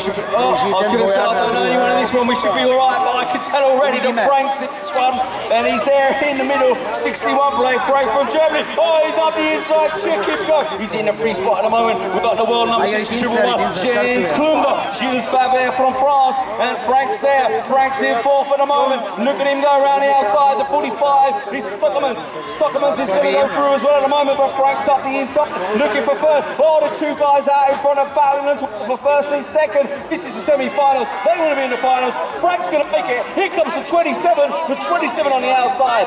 should be. Oh, I was going to say, I don't know anyone in this one. We should be all right, but I can tell already that Frank's in this one, and he's there in the middle. 61 playing Frank from Germany. Oh, he's up the inside. Check him go. He's in the free spot at the moment. We've got the world number six triple one, James Klumber. Gilles Faber from France, and Frank's there. Frank's in fourth at the moment. Look at him go around the outside. The 45. This is Stockermans. Stockermans is going to go through as well at the moment, but Frank's up the inside, looking for third. Oh, the two guys out in front of well for first and second. This is the semi-finals. They want to be in the finals. Frank's going to make it. Here comes the 27. The 27 on the outside.